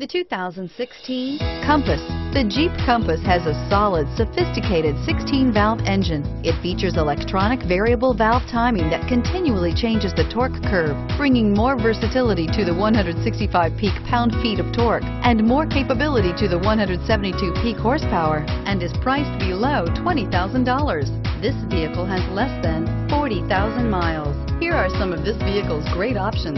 The 2016 Compass. The Jeep Compass has a solid, sophisticated 16-valve engine. It features electronic variable valve timing that continually changes the torque curve, bringing more versatility to the 165 peak pound-feet of torque and more capability to the 172 peak horsepower and is priced below $20,000. This vehicle has less than 40,000 miles. Here are some of this vehicle's great options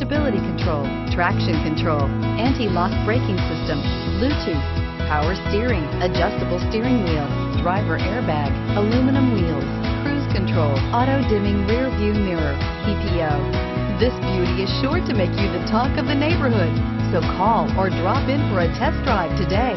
stability control, traction control, anti-lock braking system, Bluetooth, power steering, adjustable steering wheel, driver airbag, aluminum wheels, cruise control, auto dimming rear view mirror, PPO. This beauty is sure to make you the talk of the neighborhood. So call or drop in for a test drive today.